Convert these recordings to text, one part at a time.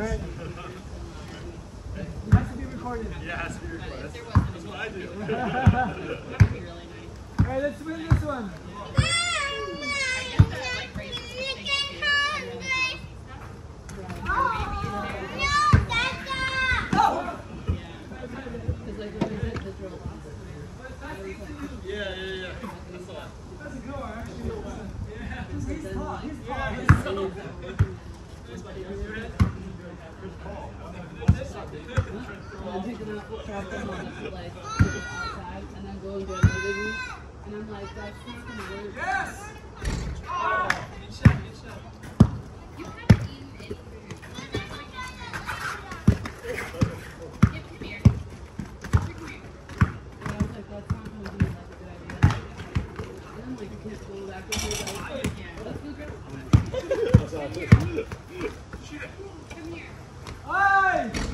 Alright. It has to be recorded. Yeah, it has to be recorded. That's, what I do. Nice. Alright, let's win this one. Yeah, yeah, yeah. That's all. That's a good one, actually. Yeah, he's tall. He's tall. He's and then I'm like, that's not 哎。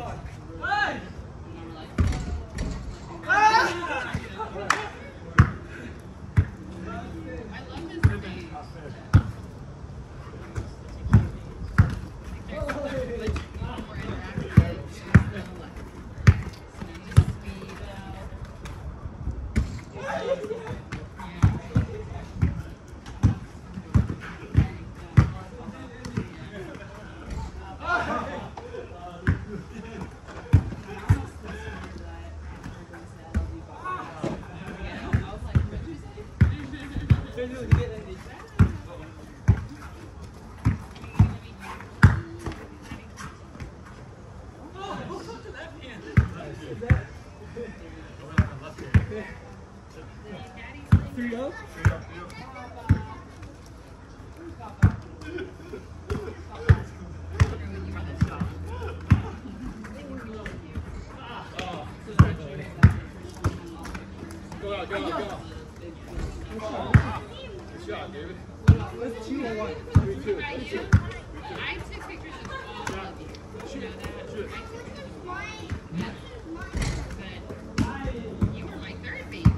Keep You get. Three up? Go go. Good shot, David. Let's two or one. Three, two. Three, two. I took pictures of all of you. You? Shoot. But you were my third baby.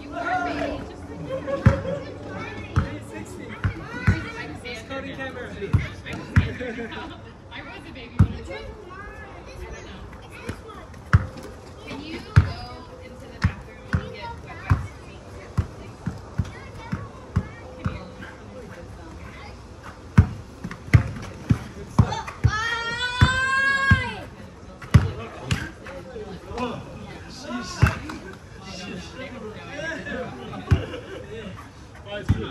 You were a baby just like that. 360. I can see it. Cody camera. I can see it now. I was a baby when I was I don't know. Can you go into the bathroom and get wet wipes for me? Can you? Five, two.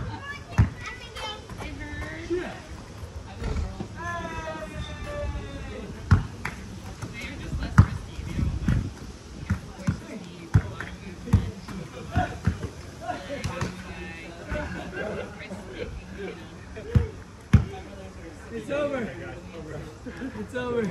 It's over.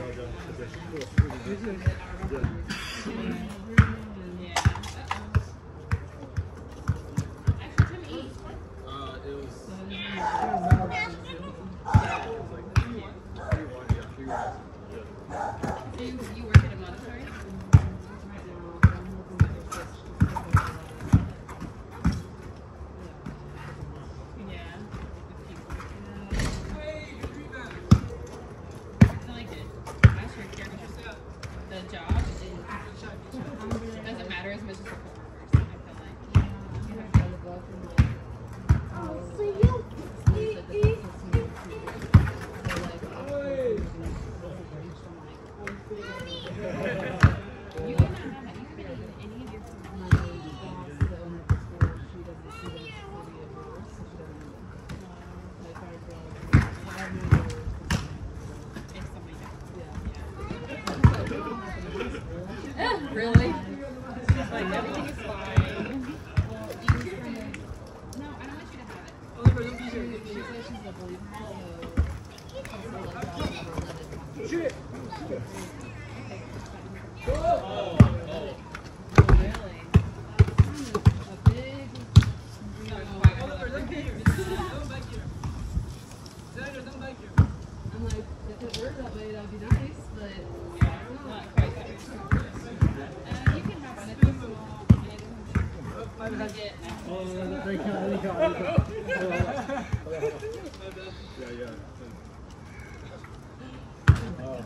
Doesn't matter Yeah, yeah. Oh.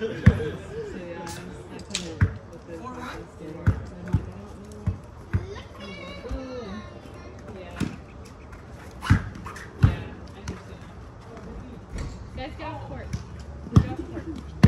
So yeah, I just, I come in with the standard. and I'm like, I don't know. Ooh. Yeah. Yeah, I think so. Guys, get off court. Get off court. You wanna keep some? Uh, They haven't started yet, but I'm sure you can. It's like, That's, that's good. Yeah, you did it in the game. I saw it. yeah, you did it. Yeah, jumper.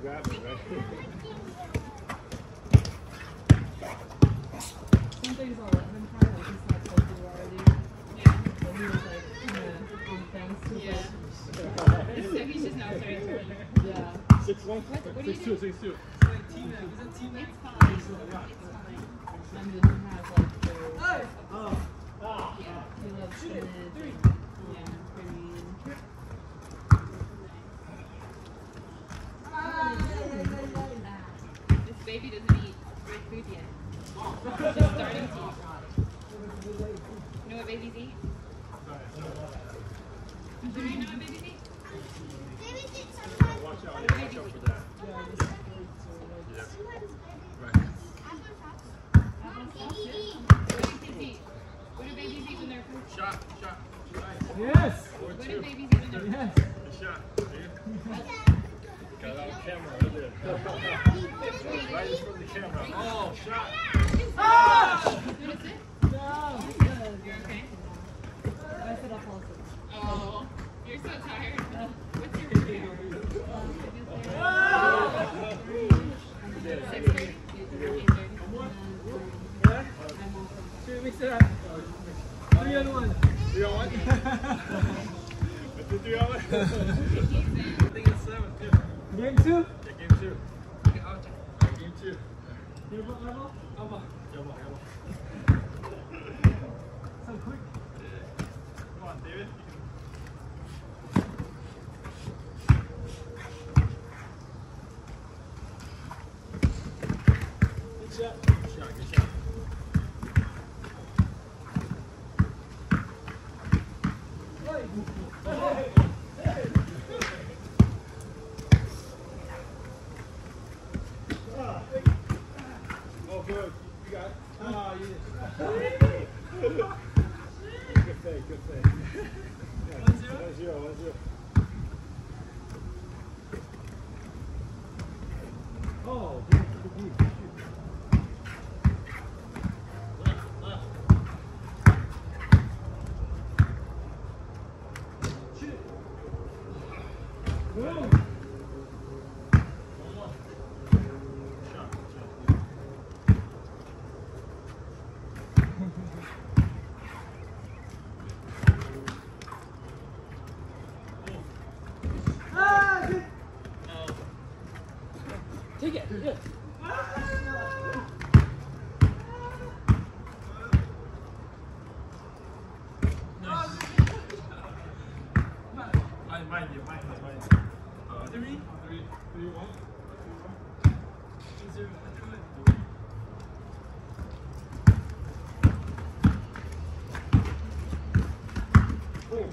grab it, right? Some things I'll let him try, like he's not supposed to already. Yeah. But he was like, kind of on the fence. Yeah. so he's just now starting to Yeah. Six one? what you Six two, six two. It's like teammate. Is it teammate? It's fine. It's fine. And then he has like the, Hey! Oh. he loves spinach. Yeah, green. This baby doesn't eat good food yet. Just starting to eat. You know what babies eat? Do you know what babies eat? Watch out, yeah, watch out for that. Yeah. Right. What do? What do babies eat when they're Shot, shot. Nice. Yes! What do babies eat when they're Yes! Good shot. Got it on camera right in front of the camera. Oh, shot. Ah! What is it? No! You're okay? I said I'll fall asleep. Oh, you're so tired. What's your review? Ah! Six thirty. Eight thirty. Yeah? Should we mix it up? Three on one. Three on one? What's the three on one? I think it's seven. Yeah, Game two? game two. Alright, game two. Your ball, my ball? My ball. Come on, come on. So quick. Come on, David. Good shot. Good shot, good shot. Oh, good. You got it. Ah, you Good fake, good fake. Yeah, One zero? One zero, one zero. Oh, Nice. I mind you, mind you, mind you. Uh, Three. Three, three, one. Two, zero. Do it. Oh.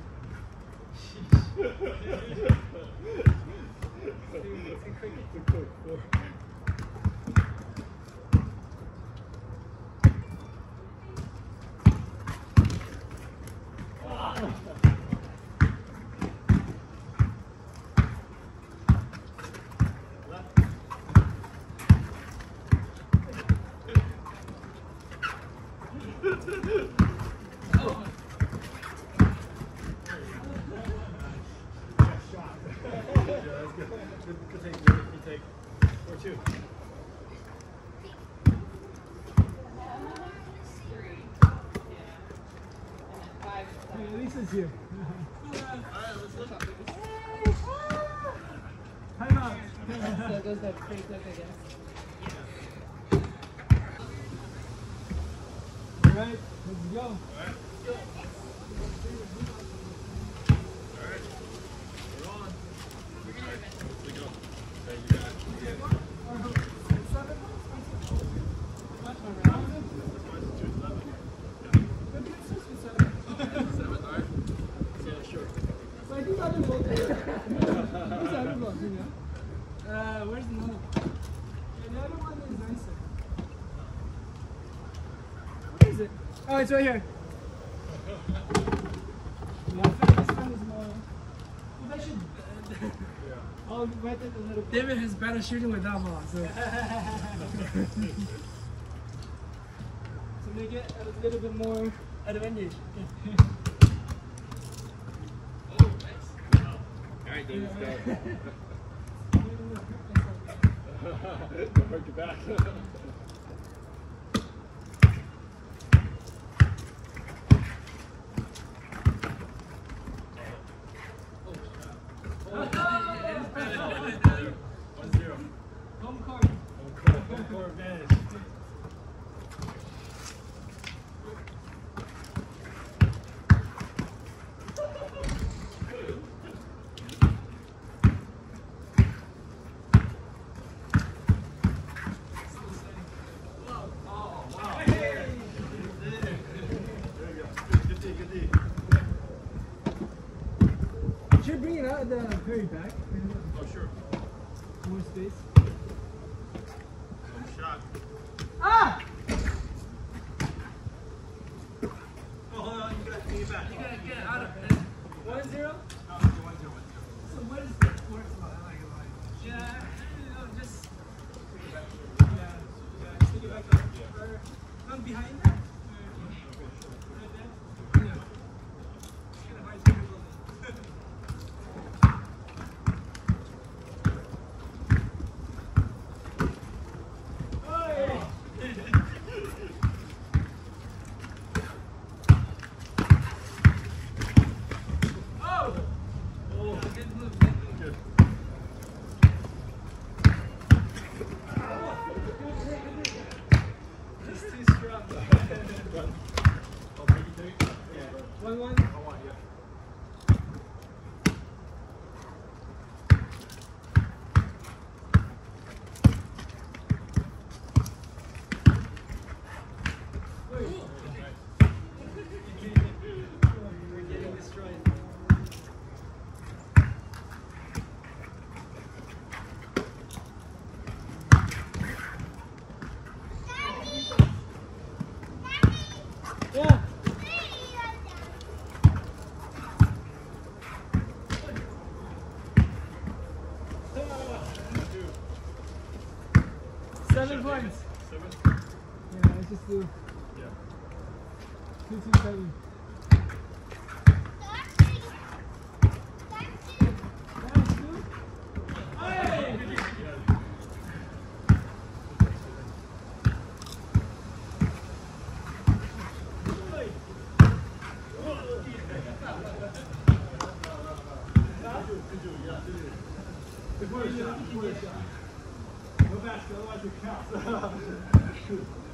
Yeah, that's good. Good, good take, good, good take. Or two. Three. Yeah. Hey, Lisa's here. Time out. So goes up pretty quick, I guess. All right, let's go. Alright. Alright. We're on. Alright, let's go. Okay, you got it. That's fine, it's two, seven. Yeah. Seven, alright. Yeah, sure. Uh, where's the one? Yeah, the other one is nicer. Where is it? Oh, it's right here. One. David has better shooting with that ball, so. to make it a little bit more advantage. Alright, Davis, go. Don't hurt your back. One zero. Home court. Home court, home court advantage. There you go. Good, good D, good D. Should bring it out at the very back. Oh, sure. More space. One shot. Ah! Oh, hold on, you gotta take back. You gotta get out of it. One zero? No, it's one zero, one zero. So what is the sports about? I like it like. Yeah, you know, just. Yeah, yeah, just take it back up. Or, not behind that? Or, right there? Yeah. Kind of hard to do. Oh, yeah. Oh! Oh, Good move, good move. good. He's too strong. One. Oh, maybe take? Yeah. One one. I want, yeah. We're getting destroyed. Yeah. Seven points. Seven? Yeah, I just do Yeah. two two seven. That is two. Hey! Yeah. Good dude, good dude. Go faster, otherwise it counts.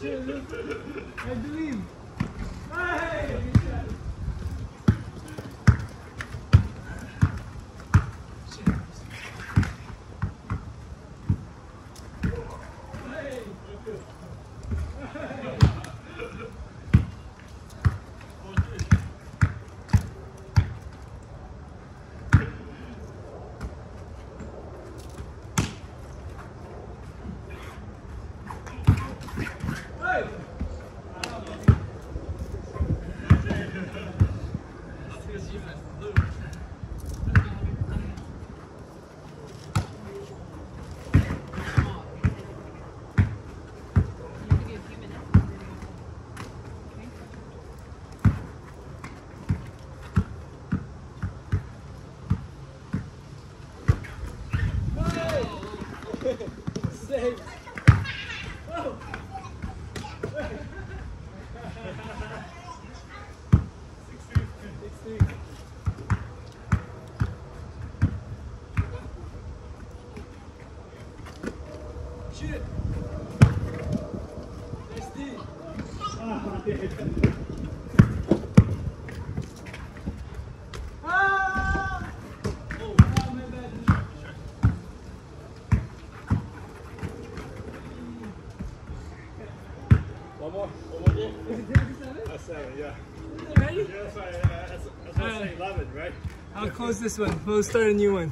A dream. Hey! close this one. We'll start a new one.